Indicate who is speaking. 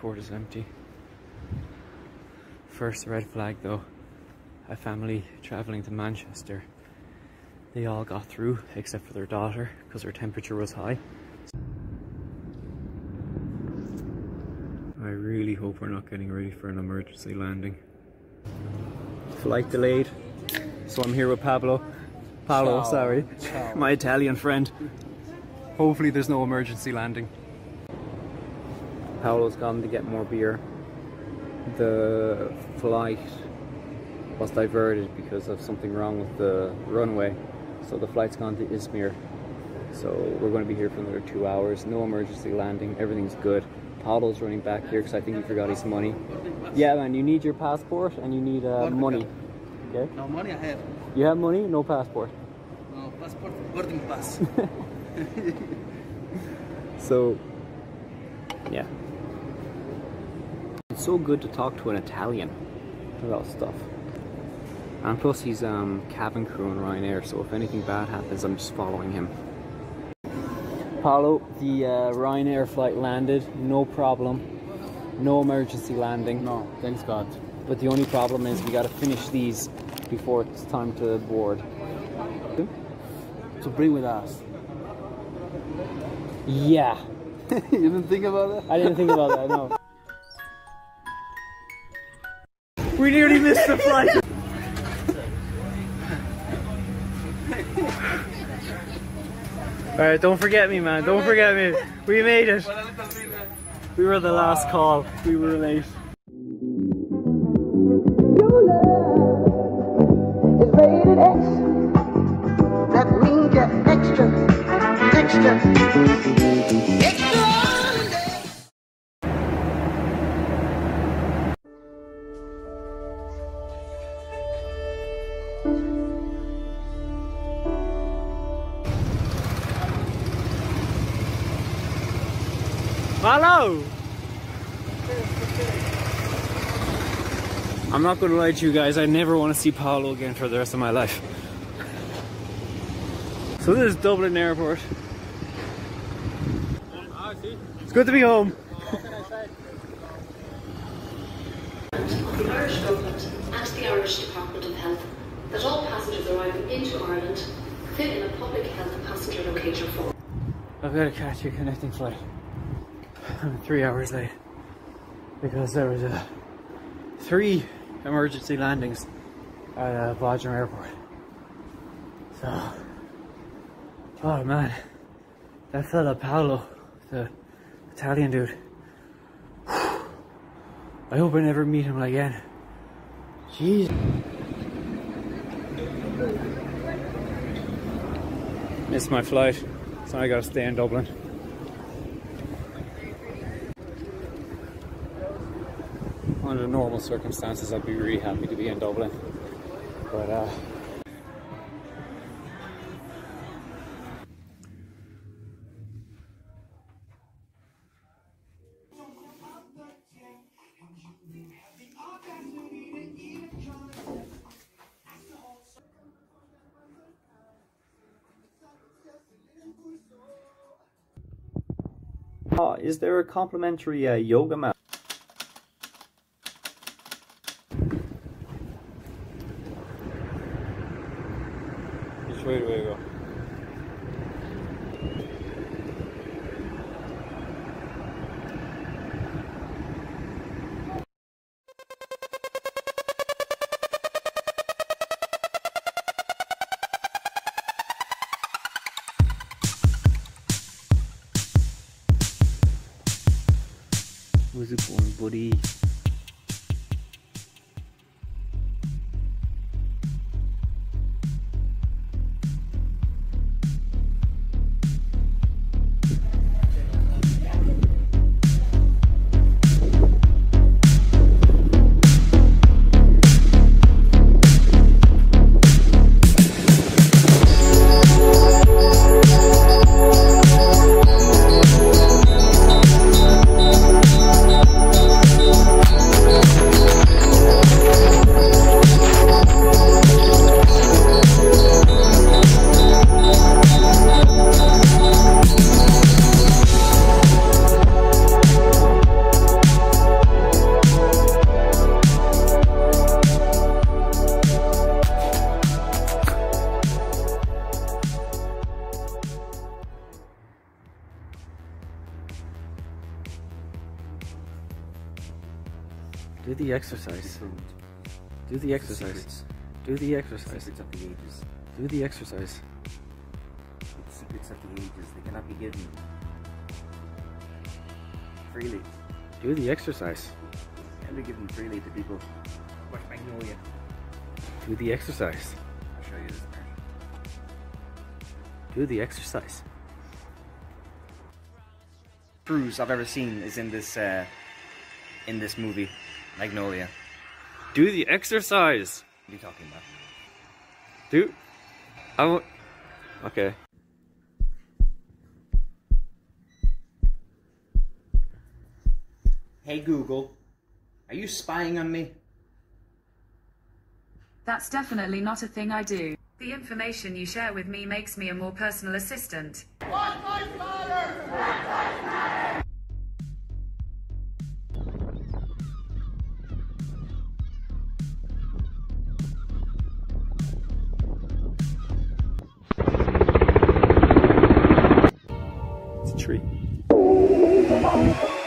Speaker 1: airport is empty. First red flag though, a family travelling to Manchester. They all got through except for their daughter because her temperature was high. I really hope we're not getting ready for an emergency landing. Flight delayed. So I'm here with Pablo. Paolo,
Speaker 2: Ciao.
Speaker 1: sorry.
Speaker 2: Ciao.
Speaker 1: My Italian friend. Hopefully there's no emergency landing. Paolo's gone to get more beer. The flight was diverted because of something wrong with the runway. So the flight's gone to Izmir. So we're going to be here for another two hours. No emergency landing. Everything's good. Paolo's running back here because I think he forgot his money. Yeah, man, you need your passport and you need uh, money. Okay?
Speaker 2: No money I have.
Speaker 1: You have money, no passport.
Speaker 2: No passport, boarding pass.
Speaker 1: So, yeah. So good to talk to an Italian about stuff. And plus, he's um, cabin crew on Ryanair, so if anything bad happens, I'm just following him. Paolo, the uh, Ryanair flight landed, no problem. No emergency landing.
Speaker 2: no, thanks God.
Speaker 1: But the only problem is we gotta finish these before it's time to board.
Speaker 2: To bring with us.
Speaker 1: Yeah.
Speaker 2: you didn't think about that?
Speaker 1: I didn't think about that, no. We nearly missed the flight. Alright, don't forget me, man. Don't forget me. We made it. We were the last call. We were late.
Speaker 3: That means you're extra, extra,
Speaker 1: Hello! I'm not gonna lie to you guys, I never want to see Paolo again for the rest of my life. So this is Dublin Airport. It's good to be home.
Speaker 4: the Irish Government and the Irish Department of Health that all passengers arriving into Ireland fill in a public health passenger locator form.
Speaker 1: I've got to catch a connecting flight. I'm three hours late because there was a three emergency landings at uh, Bodrum Airport. So, oh man, that fella Paolo, the Italian dude. I hope I never meet him again. Jeez. Missed my flight, so I gotta stay in Dublin. Under normal circumstances, I'd be really happy to be in Dublin. But, uh, Oh, is there a complimentary uh, yoga mat? Where's it going, buddy? The exercise. Do the exercise. Do the exercise.
Speaker 5: Secrets of the ages.
Speaker 1: Do the exercise.
Speaker 5: It's secrets of the ages. They cannot be given freely.
Speaker 1: Do the exercise.
Speaker 5: Can be given freely to people. Watch Magnolia.
Speaker 1: Do the exercise.
Speaker 5: I'll show you this part.
Speaker 1: Do the exercise.
Speaker 5: Cruise I've ever seen is in this uh, in this movie, Magnolia.
Speaker 1: Do the exercise.
Speaker 5: What are you talking about?
Speaker 1: Do. I won't. Okay.
Speaker 5: Hey Google, are you spying on me?
Speaker 6: That's definitely not a thing I do. The information you share with me makes me a more personal assistant.
Speaker 1: It's a tree. Yeah, baby.